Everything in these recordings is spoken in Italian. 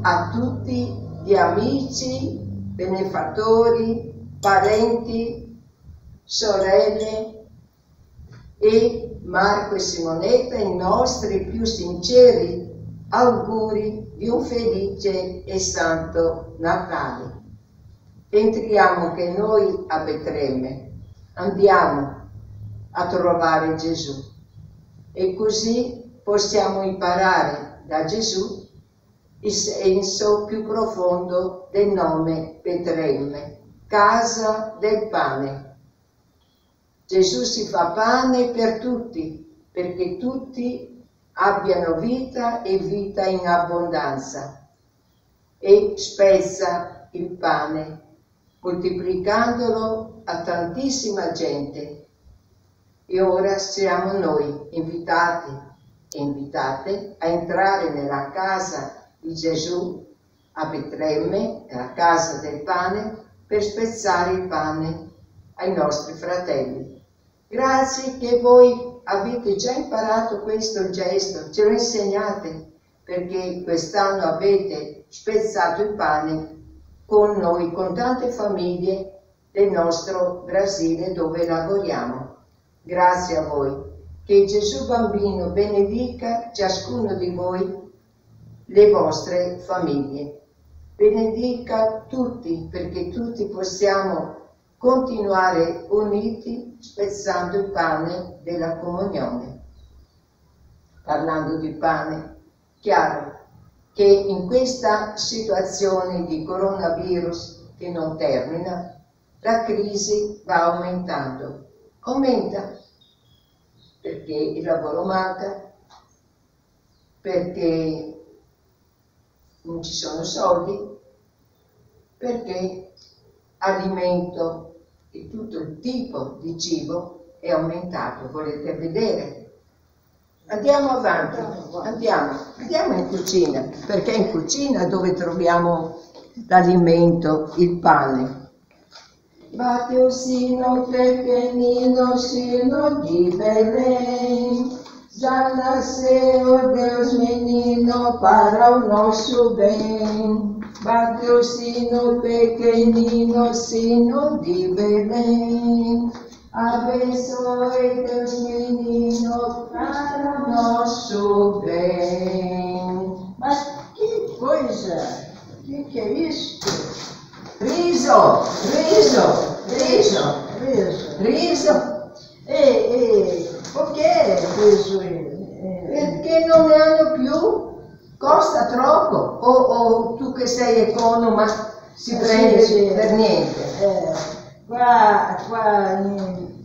A tutti gli amici, benefattori, parenti, sorelle e Marco e Simonetta i nostri più sinceri auguri di un felice e santo Natale. Entriamo che noi a Betlemme, andiamo a trovare Gesù e così possiamo imparare da Gesù il senso più profondo del nome Betlemme, casa del pane. Gesù si fa pane per tutti, perché tutti abbiano vita e vita in abbondanza e spezza il pane, moltiplicandolo a tantissima gente. E ora siamo noi invitati e invitate a entrare nella casa di Gesù a Betlemme, nella casa del pane, per spezzare il pane ai nostri fratelli. Grazie che voi avete già imparato questo gesto, ce lo insegnate, perché quest'anno avete spezzato il pane con noi, con tante famiglie del nostro Brasile dove lavoriamo. Grazie a voi. Che Gesù bambino benedica ciascuno di voi le vostre famiglie. Benedica tutti perché tutti possiamo continuare uniti spezzando il pane della comunione. Parlando di pane, chiaro che in questa situazione di coronavirus che non termina, la crisi va aumentando. Aumenta perché il lavoro manca, perché non ci sono soldi, perché alimento e tutto il tipo di cibo è aumentato, volete vedere? Andiamo avanti, andiamo, andiamo in cucina, perché in cucina dove troviamo l'alimento, il pane. Bateu sino pequenino, sino de Belém, já nasceu Deus menino para o nosso bem. Bateu sino pequenino, sino de Belém. Abençoe Deus menino para o nosso bem. Mas que coisa! O que, que é isto? Riso, riso, riso, Riso. riso. E, e perché? Eh, Perché non ne hanno più? Costa troppo? O, o tu che sei economa si Eh, prende sì, sì. per niente? eh, qua, qua in,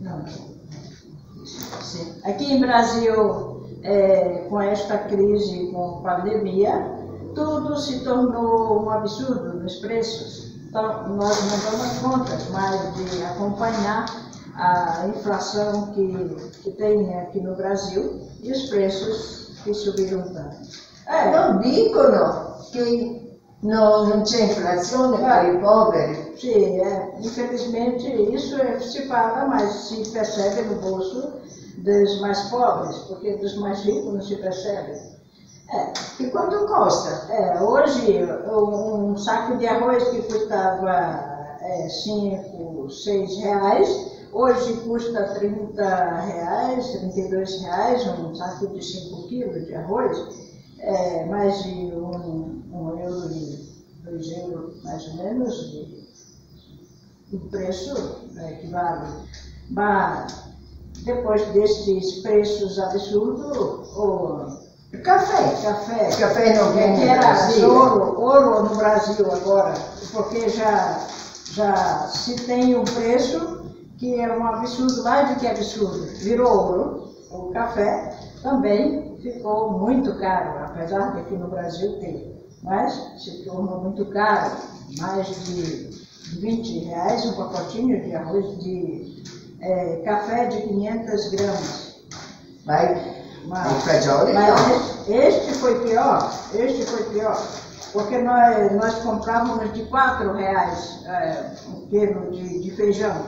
sim. aqui em Brasil, é, com esta crise, com a pandemia, tudo se tornou um absurdo nos preços. Então, nós não damos conta mais de acompanhar a inflação que, que tem aqui no Brasil e os preços que subiram tanto. É, Non dicono che no- non c'è inflazione per i poveri. Sim, é, infelizmente isso é, se paga, mas se percebe no bolso dos mais pobres, porque dos mais ricos não se percebe. É, Che quanto costa? é, hoje um, um saco de arroz que custava 5, 6 reais, hoje custa 30 reais, 32 reais, um saco de 5 quilos de arroz, é, mais de um, um euro e dois euros mais ou menos de, o preço né, equivale. Mas depois destes preços absurdos, o caffè. café, Il caffè non viene que in era ouro, ouro no Brasil agora, porque já, já se tem um preço que é um absurdo, mais do que absurdo, virou ouro. O café também ficou muito caro, apesar de aqui no Brasil ter, mas se tornou muito caro, mais de 20 reais um pacotinho de arroz de eh, café de 500 gramas. Vai, Mas- mas este foi pior, este foi pior, porque nós, nós comprávamos de quatro reais é, um quilo de, de feijão.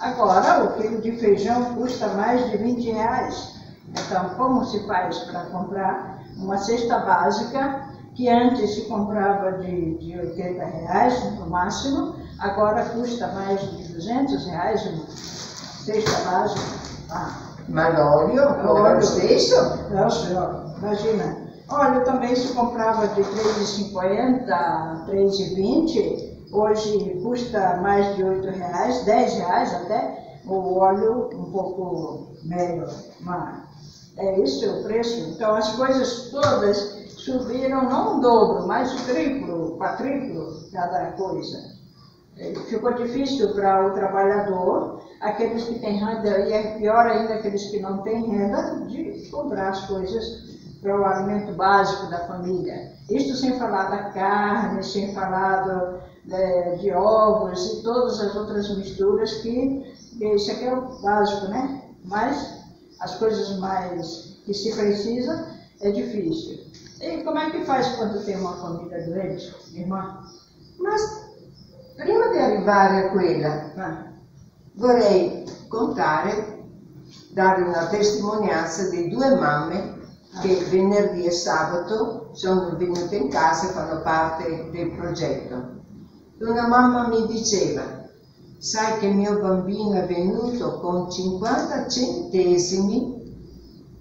Agora o quilo de feijão custa mais de 20 reais. Então, como se faz para comprar uma cesta básica que antes se comprava de, de 80 reais no máximo, agora custa mais de 200 reais uma cesta básica. Ah. Mas óleo, óleo? Não, senhor, imagina. Óleo também se comprava de 3,50 a 3,20 hoje custa mais de 8 reais, 10 reais até, o óleo um pouco melhor. Mas é esse o preço. Então as coisas todas subiram não o dobro, mas o triplo, quadriplo cada coisa. É, ficou difícil para o trabalhador, aqueles que têm renda, e é pior ainda aqueles que não têm renda, de comprar as coisas para o alimento básico da família. Isto sem falar da carne, sem falar do, de, de, ovos e todas as outras misturas que, que isso aqui é o básico, né? Mas as coisas mais que se precisa é difícil. E como é que faz quando tem uma família doente, irmã? Mas prima di arrivare a quella, ah. vorrei contare, dare una testimonianza di due mamme che ah. venerdì e sabato sono venute in casa e fanno parte del progetto. Una mamma mi diceva, sai che mio bambino è venuto con 50 centesimi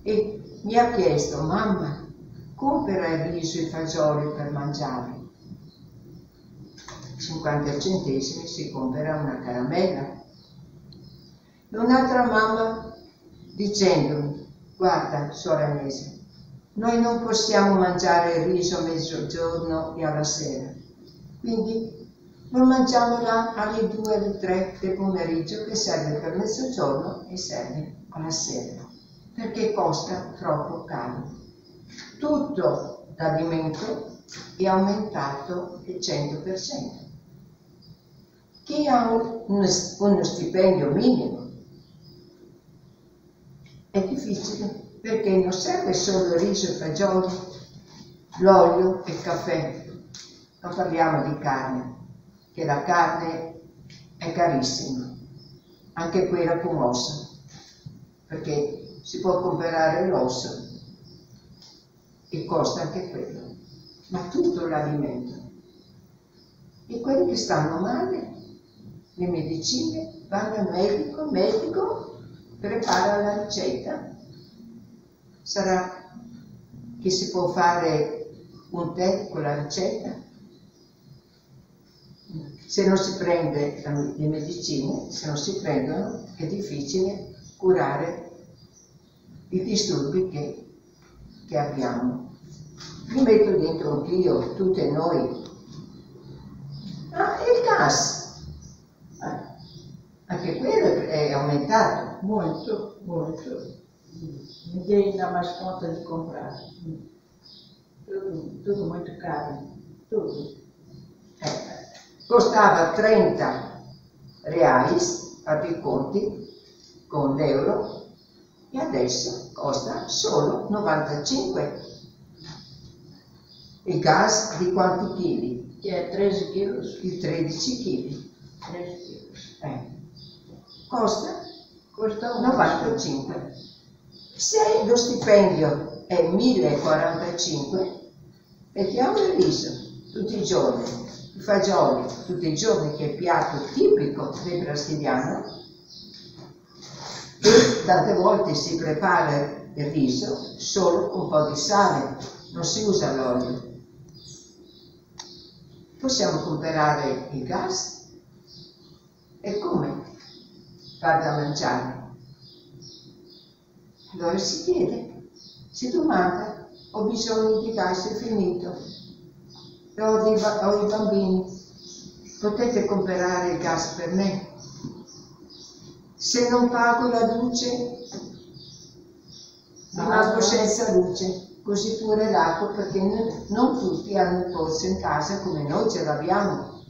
e mi ha chiesto, mamma, compra il riso e i fagioli per mangiare. 50 centesimi si compra una caramella. E un'altra mamma dicendomi, guarda, soranese, noi non possiamo mangiare il riso a mezzogiorno e alla sera, quindi lo mangiamo là alle 2 alle 3 del pomeriggio che serve per mezzogiorno e serve alla sera, perché costa troppo caro. Tutto l'alimento è aumentato del 100%. Chi ha uno stipendio minimo è difficile perché non serve solo riso e fagioli, l'olio e il caffè, non parliamo di carne, che la carne è carissima, anche quella con osso, perché si può comprare l'osso e costa anche quello, ma tutto l'alimento. E quelli che stanno male, le medicine, vanno al medico, il medico prepara la ricetta. Sarà che si può fare un tè con la ricetta? Se non si prende le medicine, se non si prendono, è difficile curare i disturbi che, che abbiamo. Mi metto dentro anch'io, tutte noi. Ah, il gas. Ah, anche quello è aumentato. Molto, molto. Ninguém dá mais conta di comprare. Tudo, tudo muito caro. Tudo. Costava 30 reais, fate i conti, con l'euro, e adesso costa solo 95. Il gas di quanti chili? Che è 13 kg? Di 13 kg. 13 kg. Eh. Costa? Costa 95. Se lo stipendio è 1045, mettiamo il riso tutti i giorni i fagioli tutti i giorni che è piatto tipico del brasiliano e tante volte si prepara il riso solo con un po' di sale, non si usa l'olio. Possiamo comprare il gas? E come far da mangiare? Allora si chiede, si domanda, ho bisogno di gas, è finito, ho, ho i bambini, potete comprare il gas per me? Se non pago la luce, rimango senza luce, così pure l'acqua, perché non tutti hanno il pozzo in casa come noi ce l'abbiamo.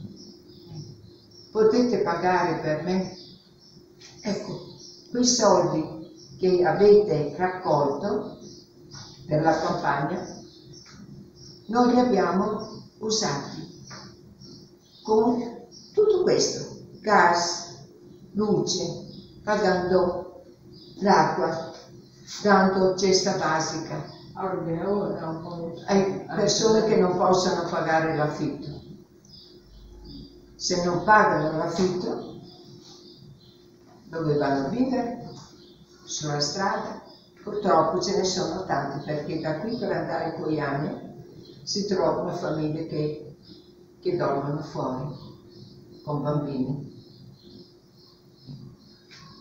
Potete pagare per me? Ecco, quei soldi che avete raccolto per la campagna, noi li abbiamo usati con tutto questo, gas, luce, pagando l'acqua, dando cesta basica ai persone che non possono pagare l'affitto. Se non pagano l'affitto, dove vanno a vivere? Sulla strada? Purtroppo ce ne sono tanti perché da qui per andare a Coiane si trovano famiglie che, che dormono fuori con bambini.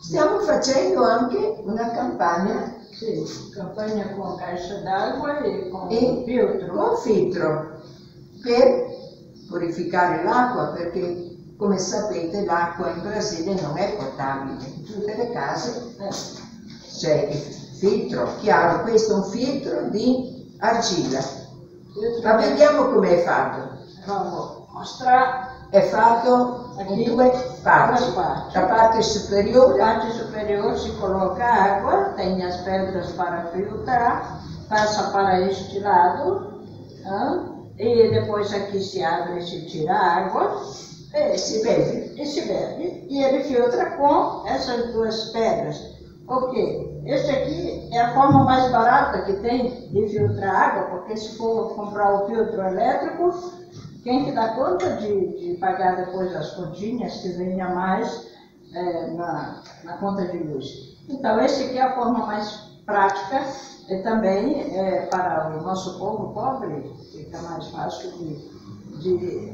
Stiamo facendo anche una campagna. Sì, campagna con caixa d'acqua e con e filtro. Con filtro per purificare l'acqua perché come sapete l'acqua in Brasile non è potabile, in tutte le case c'è il filtro, chiaro, questo è un filtro di argilla. Ma vediamo come è fatto. È fatto in due parti. La parte superiore. La parte superiore si coloca água, tem as pedras para filtrar, passa para este lado, e depois aqui se abre e se tira a água. E se bebe. E se bebe. E ele filtra com essas duas pedras. Ok, este aqui é a forma mais barata que tem de filtrar água, porque se for comprar o filtro elétrico, quem que dá conta de, de pagar depois as continhas que venha mais é, na, na, conta de luz? Então, esse aqui é a forma mais prática e também é, para o nosso povo pobre, fica mais fácil de, de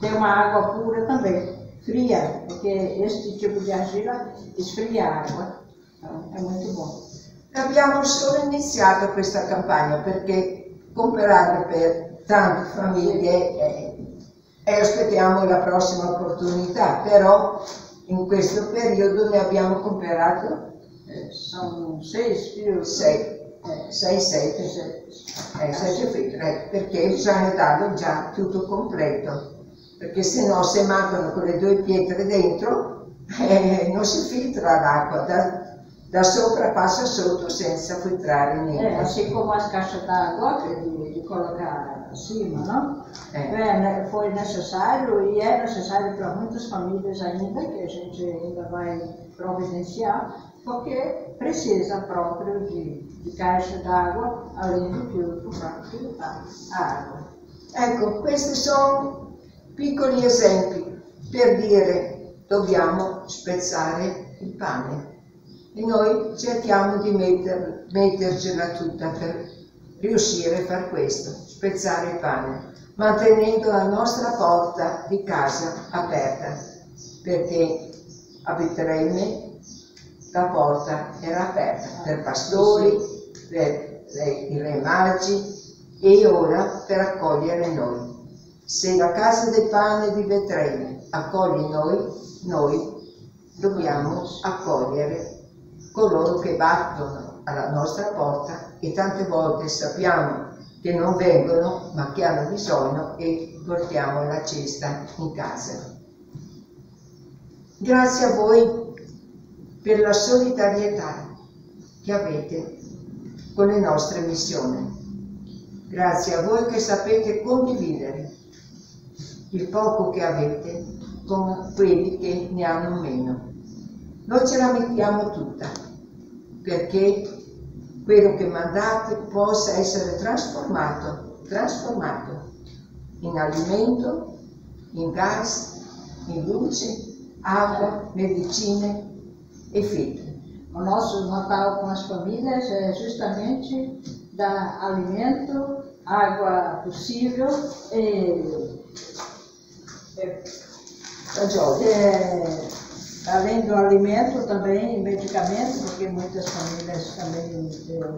ter uma água pura também, fria, porque este tipo de argila esfria a água. É muito bom. Abbiamo solo iniziato questa campagna perché comprare per tante famiglie e, e aspettiamo la prossima opportunità, però in questo periodo ne abbiamo comprato eh, sono sei più sei, eh, sei, sette, eh, sette filtri, perché bisogna darlo già tutto completo, perché se no se mancano quelle due pietre dentro eh, non si filtra l'acqua, da sopra passa sotto senza filtrare niente. É, assim como as caixas d'água de, de colocar acima, não? É. é. foi necessário e é necessário para muitas famílias ainda, que a gente ainda vai providenciar, porque precisa próprio de, de caixa d'água, além do filtro para filtrar a água. Ecco, questi sono piccoli esempi per dire dobbiamo spezzare il pane e noi cerchiamo di metter, mettercela tutta per riuscire a fare questo, spezzare il pane, mantenendo la nostra porta di casa aperta, perché a Betlemme la porta era aperta per pastori, per i re magi e ora per accogliere noi. Se la casa del pane di Betlemme accoglie noi, noi dobbiamo accogliere coloro che battono alla nostra porta e tante volte sappiamo che non vengono ma che hanno bisogno e portiamo la cesta in casa. Grazie a voi per la solidarietà che avete con le nostre missioni. Grazie a voi che sapete condividere il poco che avete con quelli che ne hanno meno. Noi ce la mettiamo tutta perché quello che mandate possa essere trasformato, trasformato in alimento, in gas, in luce, acqua, medicine e filtri. O nosso Natal com as famílias é justamente dar alimento, água possível e, é, é, além do alimento, também medicamento, porque muitas famílias também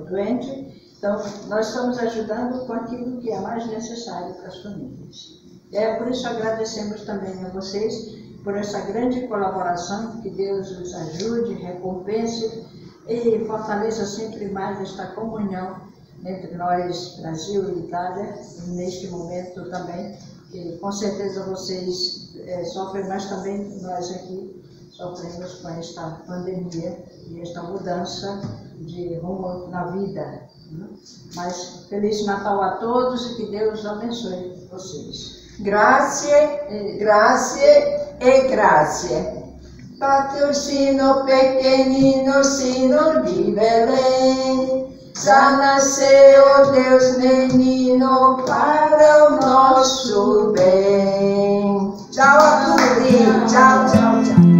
doentes. Então, nós estamos ajudando com aquilo que é mais necessário para as famílias. É por isso agradecemos também a vocês por essa grande colaboração, que Deus os ajude, recompense e fortaleça sempre mais esta comunhão entre nós, Brasil e Itália, neste momento também, que com certeza vocês é, sofrem, mas também nós aqui sofremos com esta pandemia e esta mudança de rumo na vida. Né? Mas Feliz Natal a todos e que Deus abençoe vocês. Grazie, grazie e grazie. Bate o sino pequenino, sino de Belém. Já nasceu Deus menino para o nosso bem. Tchau, Arthur. Tchau, tchau, tchau.